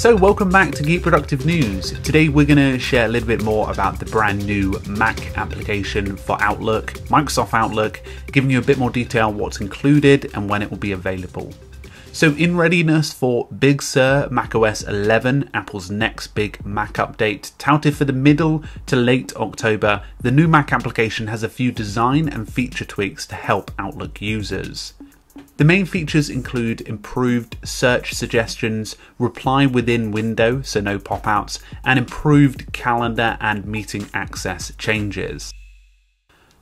So, welcome back to Keep Productive News. Today, we're going to share a little bit more about the brand new Mac application for Outlook, Microsoft Outlook, giving you a bit more detail on what's included and when it will be available. So, in readiness for Big Sur macOS 11, Apple's next big Mac update, touted for the middle to late October, the new Mac application has a few design and feature tweaks to help Outlook users. The main features include improved search suggestions, reply within window, so no pop outs, and improved calendar and meeting access changes.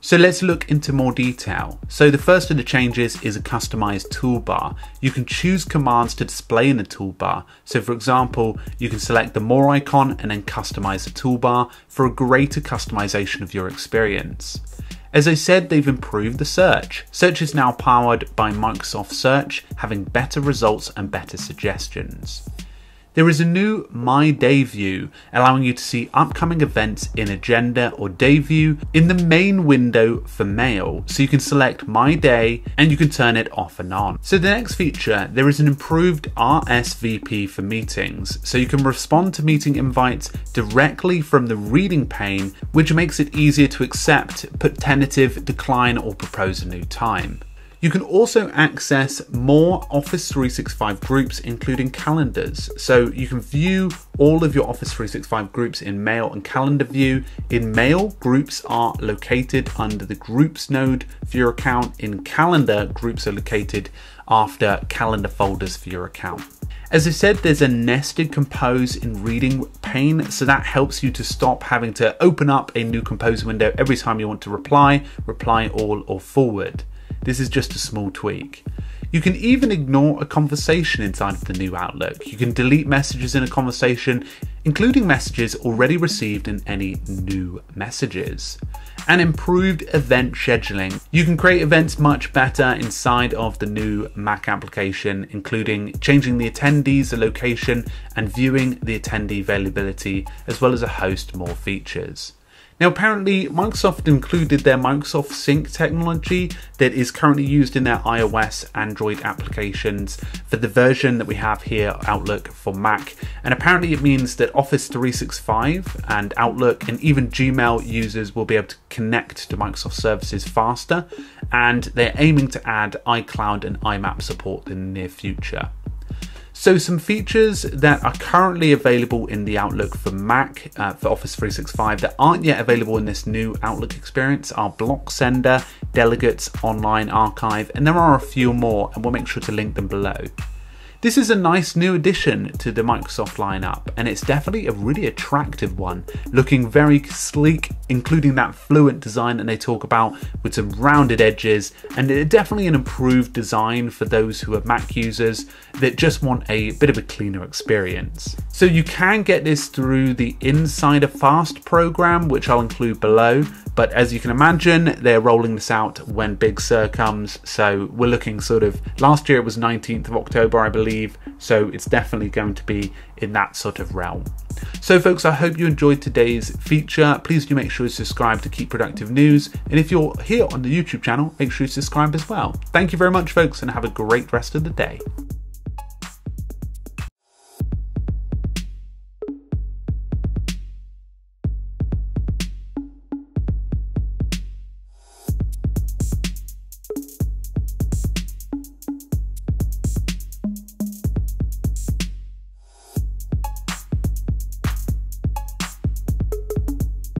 So let's look into more detail. So the first of the changes is a customized toolbar. You can choose commands to display in the toolbar. So for example, you can select the more icon and then customize the toolbar for a greater customization of your experience. As I said, they've improved the search. Search is now powered by Microsoft Search, having better results and better suggestions. There is a new My Day view, allowing you to see upcoming events in Agenda or Day view in the main window for Mail. So you can select My Day and you can turn it off and on. So the next feature, there is an improved RSVP for meetings. So you can respond to meeting invites directly from the reading pane, which makes it easier to accept, put tentative, decline, or propose a new time. You can also access more Office 365 groups, including calendars. So you can view all of your Office 365 groups in Mail and Calendar View. In Mail, groups are located under the Groups node for your account. In Calendar, groups are located after calendar folders for your account. As I said, there's a nested compose in reading pane, so that helps you to stop having to open up a new compose window every time you want to reply, reply all, or forward. This is just a small tweak. You can even ignore a conversation inside of the new Outlook. You can delete messages in a conversation, including messages already received in any new messages. And improved event scheduling. You can create events much better inside of the new Mac application, including changing the attendees, the location, and viewing the attendee availability, as well as a host more features. Now, apparently, Microsoft included their Microsoft Sync technology that is currently used in their iOS, Android applications for the version that we have here, Outlook for Mac. And apparently, it means that Office 365 and Outlook and even Gmail users will be able to connect to Microsoft services faster. And they're aiming to add iCloud and IMAP support in the near future. So, some features that are currently available in the Outlook for Mac uh, for Office 365 that aren't yet available in this new Outlook experience are Block Sender, Delegates, Online Archive, and there are a few more, and we'll make sure to link them below. This is a nice new addition to the Microsoft lineup, and it's definitely a really attractive one, looking very sleek, including that fluent design that they talk about with some rounded edges, and definitely an improved design for those who are Mac users that just want a bit of a cleaner experience. So you can get this through the Insider Fast program, which I'll include below, but as you can imagine, they're rolling this out when Big Sur comes. So we're looking sort of last year it was 19th of October, I believe. So it's definitely going to be in that sort of realm. So, folks, I hope you enjoyed today's feature. Please do make sure to subscribe to keep productive news. And if you're here on the YouTube channel, make sure you subscribe as well. Thank you very much, folks, and have a great rest of the day.